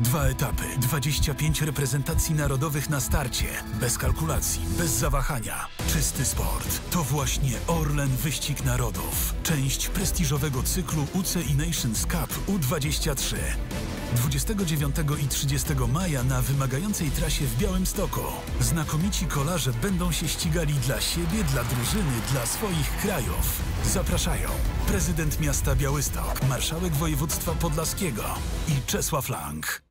Dwa etapy, 25 reprezentacji narodowych na starcie. Bez kalkulacji, bez zawahania. Czysty sport. To właśnie Orlen Wyścig Narodów. Część prestiżowego cyklu UCI Nations Cup U23. 29 i 30 maja na wymagającej trasie w Białymstoku. Znakomici kolarze będą się ścigali dla siebie, dla drużyny, dla swoich krajów. Zapraszają prezydent miasta Białystok, marszałek województwa podlaskiego i Czesław Lang.